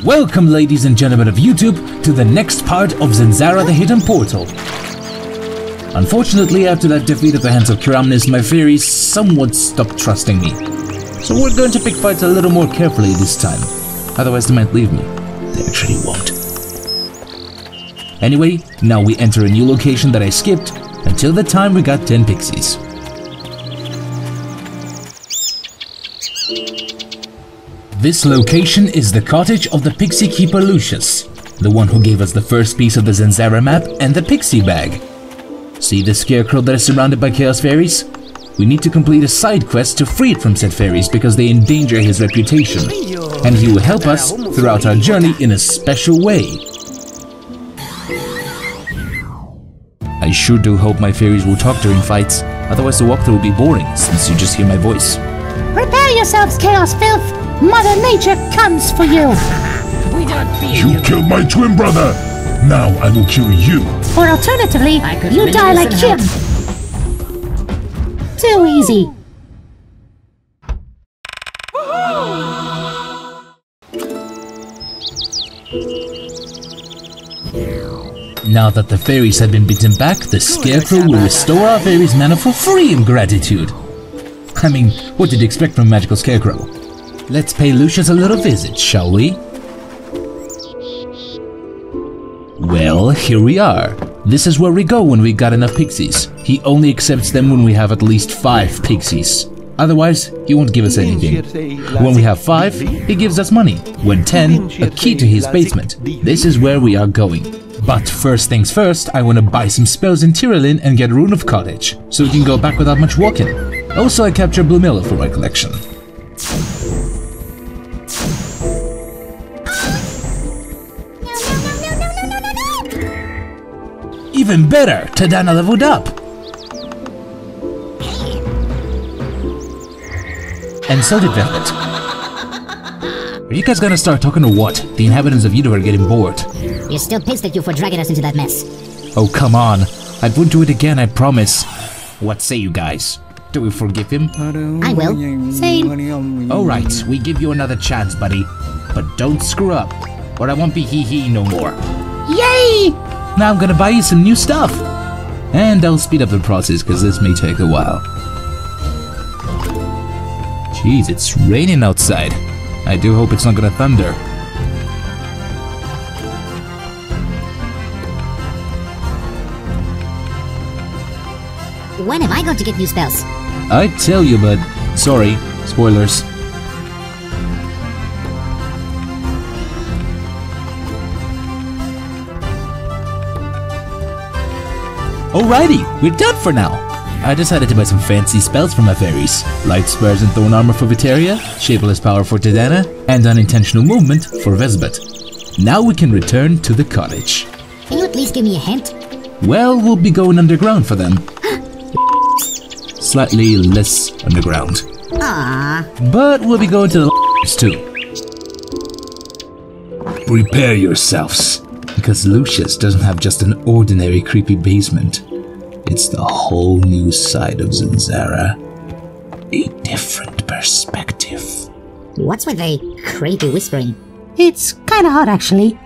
Welcome, ladies and gentlemen of YouTube, to the next part of Zanzarah the Hidden Portal. Unfortunately, after that defeat at the hands of Kiramnis, my fairies somewhat stopped trusting me. So we're going to pick fights a little more carefully this time. Otherwise, they might leave me. They actually won't. Anyway, now we enter a new location that I skipped until the time we got 10 pixies. This location is the cottage of the pixie keeper Lucius, the one who gave us the first piece of the Zanzarah map and the pixie bag. See the scarecrow that is surrounded by chaos fairies? We need to complete a side quest to free it from said fairies because they endanger his reputation, and he will help us throughout our journey in a special way. I sure do hope my fairies will talk during fights, otherwise the walkthrough will be boring since you just hear my voice. Prepare yourselves, Chaos Filth! Mother Nature comes for you! We don't fear You You killed my twin brother! Now I will kill you! Or alternatively, you die like some him! Too easy. Now that the fairies have been beaten back, the scarecrow will restore our fairies' mana for free in gratitude. I mean, what did you expect from a magical scarecrow? Let's pay Lucius a little visit, shall we? Well, here we are. This is where we go when we got enough pixies. He only accepts them when we have at least five pixies. Otherwise, he won't give us anything. When we have five, he gives us money. When ten, a key to his basement. This is where we are going. But first things first, I want to buy some spells in Tiralin and get Rune of Cottage, so we can go back without much walking. Also, I capture Blue Miller for my collection. Even better, Tadana leveled up! And so did Velvet. Are you guys gonna start talking or what? The inhabitants of Udor are getting bored. We're still pissed at you for dragging us into that mess. Oh, come on. I won't do it again, I promise. What say you guys? Do we forgive him? I will. Same. Alright, we give you another chance, buddy. But don't screw up, or I won't be hee hee no more. Yay! Now I'm gonna buy you some new stuff. And I'll speed up the process, because this may take a while. Jeez, it's raining outside. I do hope it's not gonna thunder. When am I going to get new spells? I tell you, but sorry, spoilers. Alrighty, we're done for now. I decided to buy some fancy spells for my fairies. Light spurs and thorn armor for Viteria, shapeless power for Tadana, and unintentional movement for Vesbet. Now we can return to the cottage. Can you at least give me a hint? Well, we'll be going underground for them. Slightly less underground. Ah, But we'll be going to the too. Prepare yourselves. Because Lucius doesn't have just an ordinary creepy basement. It's the whole new side of Zanzarah. A different perspective. what's with the creepy whispering? It's kinda hot actually.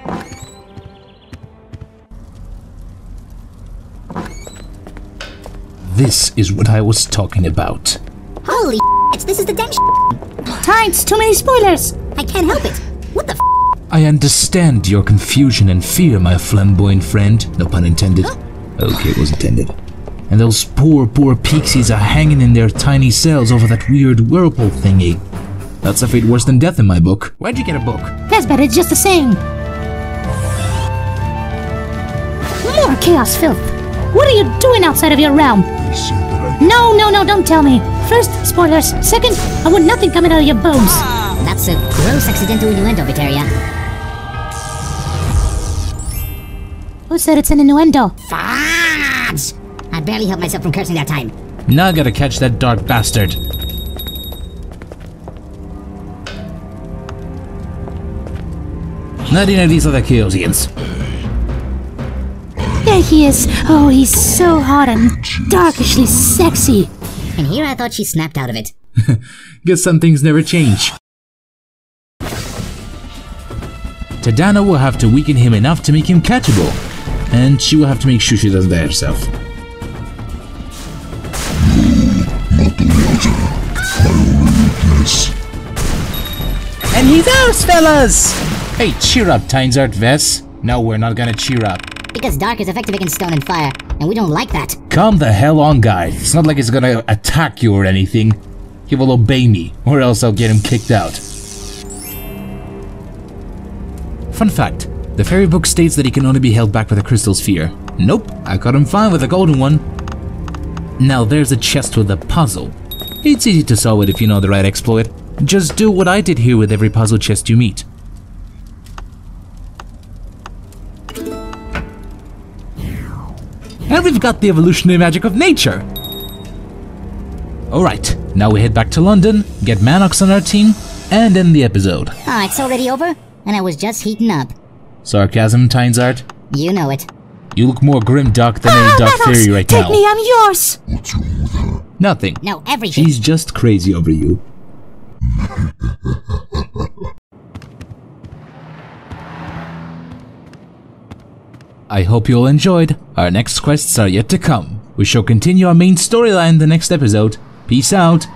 This is what I was talking about. Holy this is the damn Times, too many spoilers! I can't help it. What the I understand your confusion and fear, my flamboyant friend. No pun intended. Okay, it was intended. And those poor, poor pixies are hanging in their tiny cells over that weird whirlpool thingy. That's a fate worse than death in my book. Where'd you get a book? Vesbet, it's just the same. More Chaos Filth! What are you doing outside of your realm? No, no, no, don't tell me. First, spoilers. Second, I want nothing coming out of your bones. That's a gross accidental innuendo, Viteria. Who said it's an innuendo? Fudge! I barely held myself from cursing that time. Now I gotta catch that dark bastard. Not any of these other Chaosians. There he is. Oh, he's so hot and darkishly sexy. And here I thought she snapped out of it. Guess some things never change. Tadana will have to weaken him enough to make him catchable, and she will have to make sure she does that herself. Not the Leota. My only weakness. And he's ours, fellas! Hey, cheer up, Tynzart Vess. No, we're not gonna cheer up. Because Dark is effective against stone and fire, and we don't like that. Calm the hell on, guy. It's not like he's gonna attack you or anything. He will obey me, or else I'll get him kicked out. Fun fact, the fairy book states that he can only be held back with a crystal sphere. Nope, I got him fine with a golden one. Now there's a chest with a puzzle. It's easy to solve it if you know the right exploit. Just do what I did here with every puzzle chest you meet. And we've got the evolutionary magic of nature! Alright, now we head back to London, get Manox on our team, and end the episode. Ah, it's already over? And I was just heating up. Sarcasm, Tynzart? You know it. You look more grim duck than Ah, a duck Maddox, fairy right take now. me, I'm yours. What's wrong with her? Nothing. No, everything. She's just crazy over you. I hope you all enjoyed. Our next quests are yet to come. We shall continue our main storyline in the next episode. Peace out.